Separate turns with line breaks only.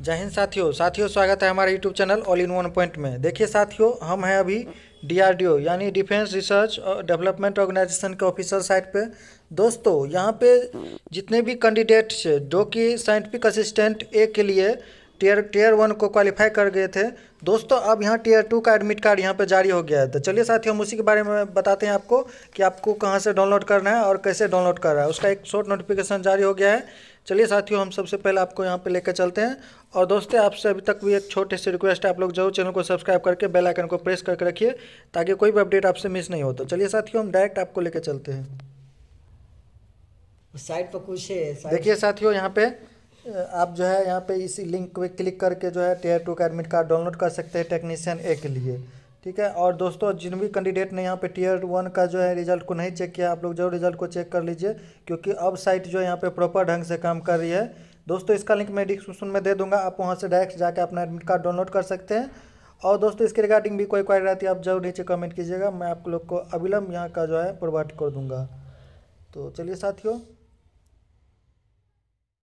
जय हिंद साथियों। साथियों, स्वागत है हमारे YouTube channel all in one point में। देखिए साथियों, हम हैं अभी डीआरडीओ यानी डिफेंस रिसर्च और डेवलपमेंट ऑर्गेनाइजेशन के ऑफिशियल साइट पे। दोस्तों, यहाँ पे जितने भी कैंडिडेट्स जो कि साइंटिफिक असिस्टेंट ए के लिए टीयर टीयर वन को क्वालिफाई कर गए थे। दोस्तों अब यहाँ टीयर टू का एडमिट कार्ड यहाँ पे जारी हो गया है। तो चलिए साथियों हम उसी के बारे में बताते हैं आपको कि आपको कहाँ से डाउनलोड करना है और कैसे डाउनलोड करना है। उसका एक शॉर्ट नोटिफिकेशन जारी हो गया है। चलिए साथियों हम सबसे पहले आपको यहाँ पे लेकर चलते हैं। और दोस्तों आपसे अभी तक भी एक छोटे से रिक्वेस्ट है। आप लोग ज़रूर चैनल को सब्सक्राइब करके बेल आइकन को प्रेस करके रखिए ताकि कोई भी अपडेट आपसे मिस नहीं हो। तो चलिए साथियों हम डायरेक्ट आपको लेकर चलते हैं।
साइट पर कुछ है
देखिए साथियों यहाँ पे आप जो है यहाँ पे इसी लिंक पे क्लिक करके जो है टीयर टू का एडमिट कार्ड डाउनलोड कर सकते हैं टेक्नीशियन ए के लिए, ठीक है? और दोस्तों, जिन भी कैंडिडेट ने यहाँ पे टीयर वन का जो है रिज़ल्ट को नहीं चेक किया, आप लोग ज़रूर रिज़ल्ट को चेक कर लीजिए, क्योंकि अब साइट जो है यहाँ पे प्रॉपर ढंग से काम कर रही है। दोस्तों, इसका लिंक मैं डिस्क्रिप्शन में दे दूँगा, आप वहाँ से डायरेक्ट जाके अपना एडमिट कार्ड डाउनलोड कर सकते हैं। और दोस्तों, इसके रिगार्डिंग भी कोई क्वारी रहती है, आप ज़रूर नीचे कमेंट कीजिएगा, मैं आप लोग को अविलंब यहाँ का जो है प्रोवाइड कर दूँगा। तो चलिए साथियों